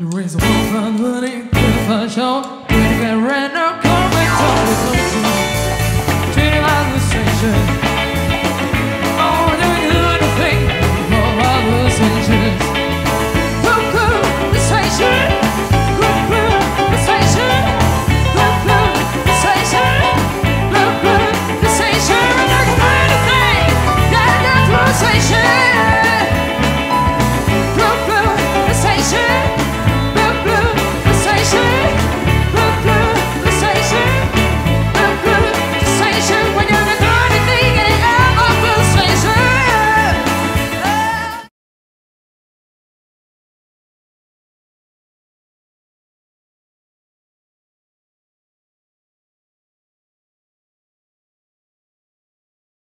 There is a wolf underneath the first show Waiting there and now coming to the solution Treating like the station. Oh, doing anything? For other strangers.